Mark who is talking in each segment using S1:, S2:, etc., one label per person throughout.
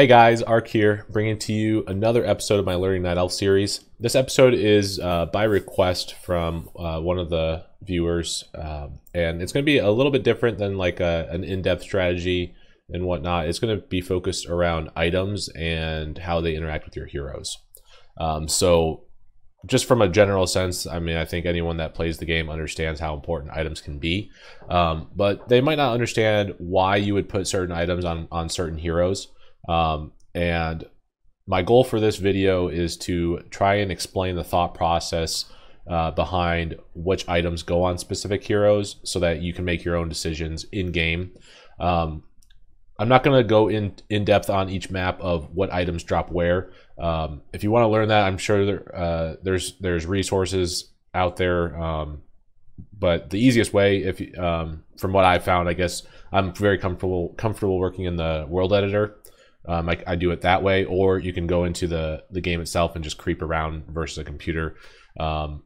S1: Hey guys, Ark here, bringing to you another episode of my Learning Night Elf series. This episode is uh, by request from uh, one of the viewers, um, and it's going to be a little bit different than like a, an in-depth strategy and whatnot. It's going to be focused around items and how they interact with your heroes. Um, so, just from a general sense, I mean, I think anyone that plays the game understands how important items can be, um, but they might not understand why you would put certain items on on certain heroes. Um, and my goal for this video is to try and explain the thought process uh, behind which items go on specific heroes so that you can make your own decisions in game. Um, I'm not going to go in in depth on each map of what items drop where. Um, if you want to learn that, I'm sure there, uh, there's there's resources out there. Um, but the easiest way, if um, from what I found, I guess I'm very comfortable comfortable working in the world editor. Um, I, I, do it that way, or you can go into the the game itself and just creep around versus a computer. Um,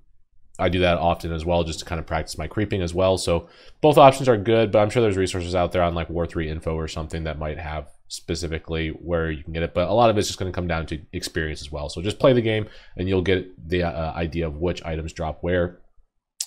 S1: I do that often as well, just to kind of practice my creeping as well. So both options are good, but I'm sure there's resources out there on like War Three Info or something that might have specifically where you can get it. But a lot of it's just going to come down to experience as well. So just play the game, and you'll get the uh, idea of which items drop where.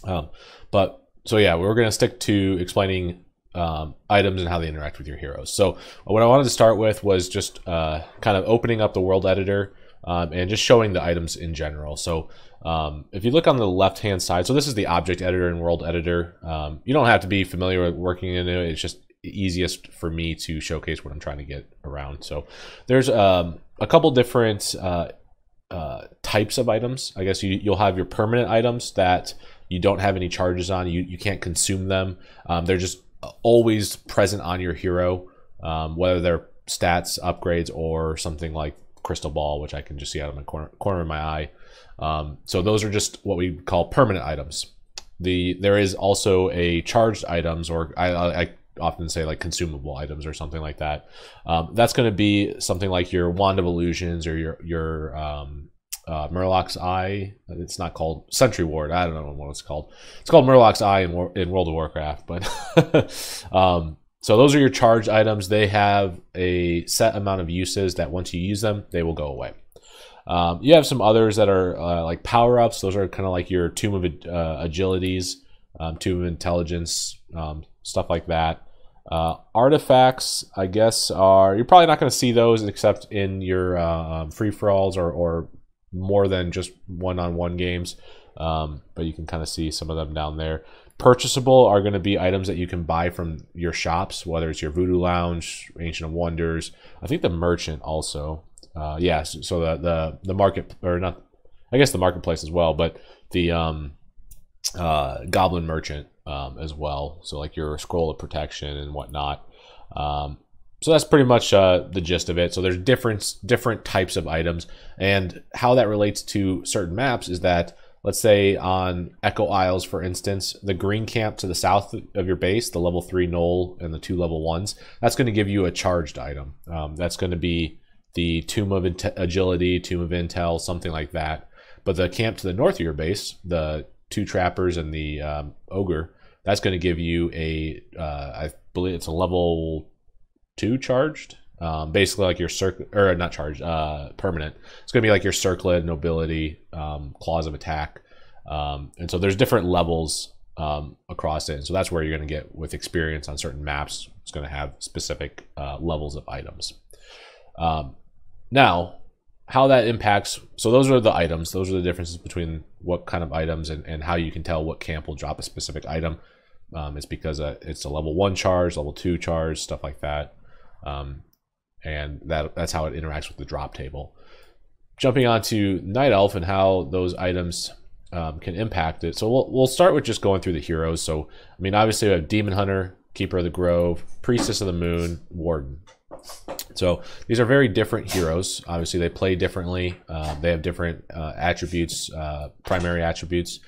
S1: Um, but so yeah, we're going to stick to explaining um, items and how they interact with your heroes. So what I wanted to start with was just uh, kind of opening up the world editor um, and just showing the items in general. So um, if you look on the left hand side, so this is the object editor and world editor. Um, you don't have to be familiar with working in it. It's just easiest for me to showcase what I'm trying to get around. So there's um, a couple different uh, uh, types of items. I guess you, you'll have your permanent items that you don't have any charges on. You, you can't consume them. Um, they're just always present on your hero, um, whether they're stats, upgrades, or something like Crystal Ball, which I can just see out of my corner, corner of my eye. Um, so those are just what we call permanent items. The there is also a charged items, or I, I often say like consumable items or something like that. Um, that's going to be something like your Wand of Illusions or your your um, uh, Murloc's Eye. It's not called Sentry Ward. I don't know what it's called. It's called Murloc's Eye in, War- in World of Warcraft. But um, so those are your charged items. They have a set amount of uses that once you use them, they will go away. Um, you have some others that are uh, like power ups. Those are kind of like your Tome of uh, Agilities, um, Tome of Intelligence, um, stuff like that. Uh, artifacts, I guess, are you're probably not going to see those except in your uh, um, free for alls or, or more than just one-on-one games. Um, but you can kind of see some of them down there. Purchasable are going to be items that you can buy from your shops, whether it's your Voodoo Lounge, Ancient of Wonders. I think the Merchant also. Uh, yeah, so the, the the market or not, I guess the marketplace as well, but the um, uh, Goblin Merchant um, as well. So like your Scroll of Protection and whatnot. Um, so that's pretty much uh, the gist of it. So there's different different types of items, and how that relates to certain maps is that let's say on Echo Isles, for instance, the green camp to the south of your base, the level three Gnoll and the two level ones, that's going to give you a charged item. Um, that's going to be the Tome of Agility, Tome of Intel, something like that. But the camp to the north of your base, the two trappers and the um, ogre, that's going to give you a, uh, I believe it's a level two charged. Um, basically, like your circle or not charged, uh, permanent. It's going to be like your circlet, nobility, um, claws of attack, um, and so there's different levels um, across it. And so that's where you're going to get with experience on certain maps. It's going to have specific uh, levels of items. Um, now, how that impacts. So those are the items. Those are the differences between what kind of items and, and how you can tell what camp will drop a specific item. Um, it's because uh, it's a level one charge, level two charge, stuff like that. Um, and that that's how it interacts with the drop table. Jumping on to Night Elf and how those items um, can impact it. So we'll, we'll start with just going through the heroes. So, I mean, obviously we have Demon Hunter, Keeper of the Grove, Priestess of the Moon, Warden. So these are very different heroes. Obviously, they play differently. Uh, they have different uh, attributes, uh, primary attributes.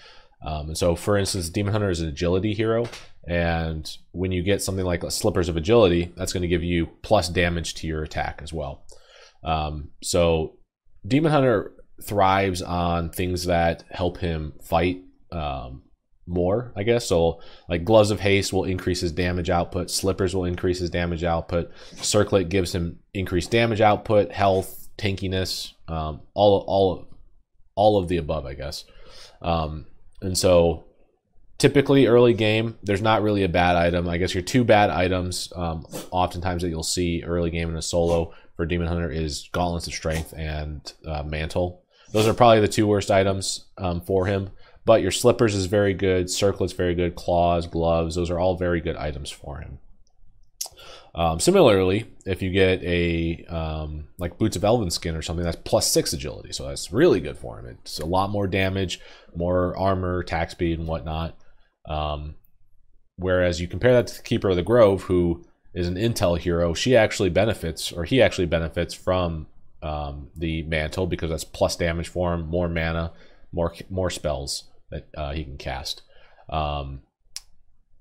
S1: Um, and so, for instance, Demon Hunter is an agility hero. And when you get something like Slippers of Agility, that's going to give you plus damage to your attack as well. Um, so Demon Hunter thrives on things that help him fight um, more, I guess. So like gloves of haste will increase his damage output, slippers will increase his damage output, circlet gives him increased damage output, health, tankiness, um, all all all of the above, I guess. Um, and so typically early game, there's not really a bad item. I guess your two bad items, um, oftentimes that you'll see early game in a solo for Demon Hunter is Gauntlets of Strength and uh, Mantle. Those are probably the two worst items um, for him. But your slippers is very good, circlet's very good, claws, gloves, those are all very good items for him. Um, similarly, if you get a um, like boots of elven skin or something, that's plus six agility, so that's really good for him. It's a lot more damage, more armor, attack speed, and whatnot. Um, whereas you compare that to the Keeper of the Grove, who is an intel hero, she actually benefits, or he actually benefits from um, the mantle because that's plus damage for him, more mana, more more spells that uh, he can cast. Um,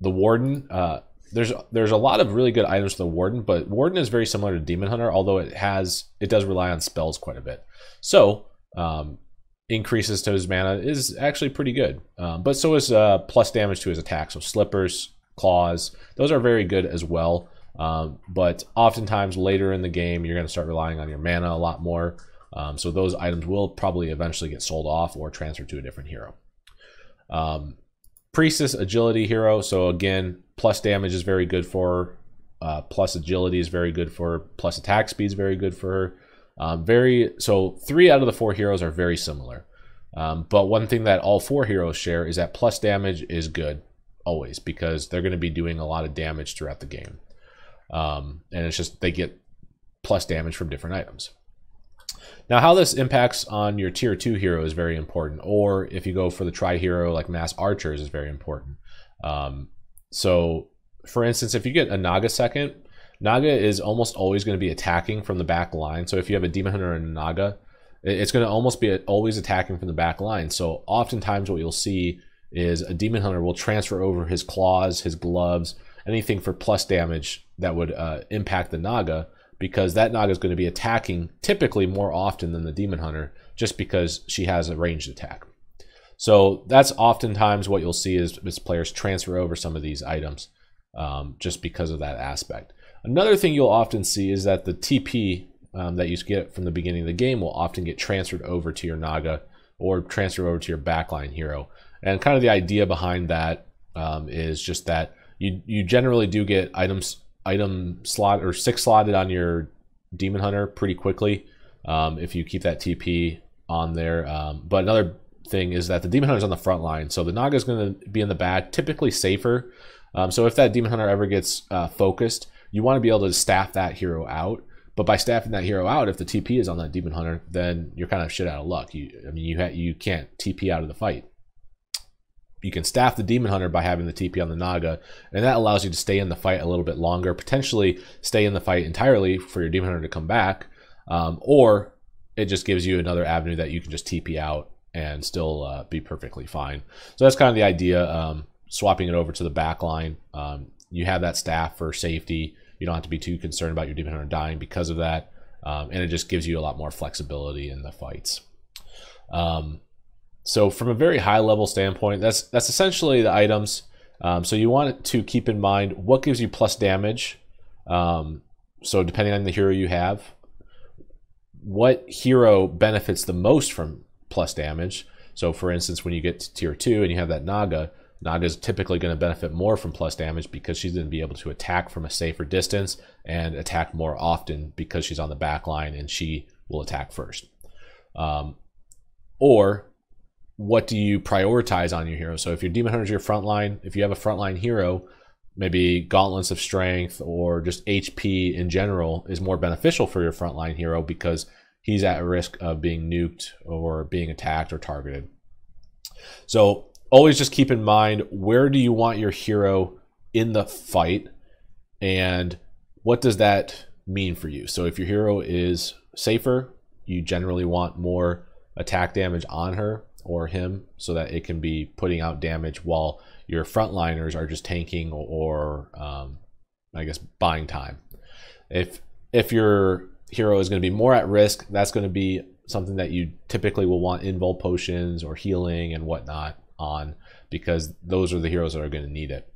S1: the Warden, uh, there's there's a lot of really good items for the Warden, but Warden is very similar to Demon Hunter, although it has it does rely on spells quite a bit. So um, increases to his mana is actually pretty good. Um, but so is uh, plus damage to his attack. So slippers, claws, those are very good as well. Um, but oftentimes later in the game, you're going to start relying on your mana a lot more. Um, so those items will probably eventually get sold off or transferred to a different hero. Um, Priestess agility hero. So again, plus damage is very good for uh, plus agility is very good for plus attack speed is very good for her. Um, very so three out of the four heroes are very similar. Um, but one thing that all four heroes share is that plus damage is good always because they're going to be doing a lot of damage throughout the game. Um, and it's just they get plus damage from different items. Now, how this impacts on your tier two hero is very important, or if you go for the tri hero like mass archers is very important. Um, so, for instance, if you get a Naga second, Naga is almost always going to be attacking from the back line. So if you have a Demon Hunter and a Naga, it's going to almost be always attacking from the back line. So oftentimes what you'll see is a Demon Hunter will transfer over his claws, his gloves, anything for plus damage that would uh, impact the Naga because that Naga is going to be attacking typically more often than the Demon Hunter just because she has a ranged attack. So that's oftentimes what you'll see is, is players transfer over some of these items um, just because of that aspect. Another thing you'll often see is that the TP um, that you get from the beginning of the game will often get transferred over to your Naga or transferred over to your backline hero. And kind of the idea behind that um, is just that you you generally do get items item slot or six slotted on your demon hunter pretty quickly um, if you keep that TP on there. Um, but another thing is that the demon hunter is on the front line, so the Naga is going to be in the back, typically safer. Um, so if that demon hunter ever gets uh, focused, you want to be able to staff that hero out. But by staffing that hero out, if the TP is on that demon hunter, then you're kind of shit out of luck. You, I mean, you ha- you can't TP out of the fight you can staff the demon hunter by having the TP on the Naga, and that allows you to stay in the fight a little bit longer, potentially stay in the fight entirely for your demon hunter to come back, um, or it just gives you another avenue that you can just TP out and still uh, be perfectly fine. So that's kind of the idea. Um, swapping it over to the back line, um, you have that staff for safety. You don't have to be too concerned about your demon hunter dying because of that, um, and it just gives you a lot more flexibility in the fights. Um, so from a very high level standpoint, that's that's essentially the items. Um, so you want to keep in mind what gives you plus damage. Um, so depending on the hero you have, what hero benefits the most from plus damage. So for instance, when you get to tier two and you have that Naga, Naga is typically going to benefit more from plus damage because she's going to be able to attack from a safer distance and attack more often because she's on the back line and she will attack first. Um, or what do you prioritize on your hero? So if your demon hunter is your frontline, if you have a frontline hero, maybe gauntlets of strength or just HP in general is more beneficial for your frontline hero because he's at risk of being nuked or being attacked or targeted. So always just keep in mind where do you want your hero in the fight and what does that mean for you? So if your hero is safer, you generally want more attack damage on her or him so that it can be putting out damage while your frontliners are just tanking or um, I guess buying time. If if your hero is going to be more at risk, that's going to be something that you typically will want invul potions or healing and whatnot on because those are the heroes that are going to need it.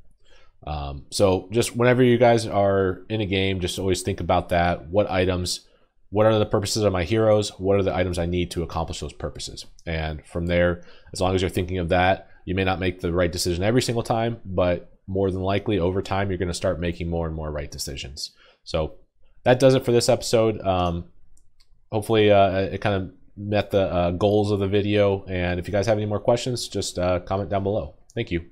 S1: Um, so just whenever you guys are in a game, just always think about that. What items, what are the purposes of my heroes? What are the items I need to accomplish those purposes? And from there, as long as you're thinking of that, you may not make the right decision every single time, but more than likely over time, you're going to start making more and more right decisions. So that does it for this episode. Um, hopefully, uh, it kind of met the uh, goals of the video. And if you guys have any more questions, just uh, comment down below. Thank you.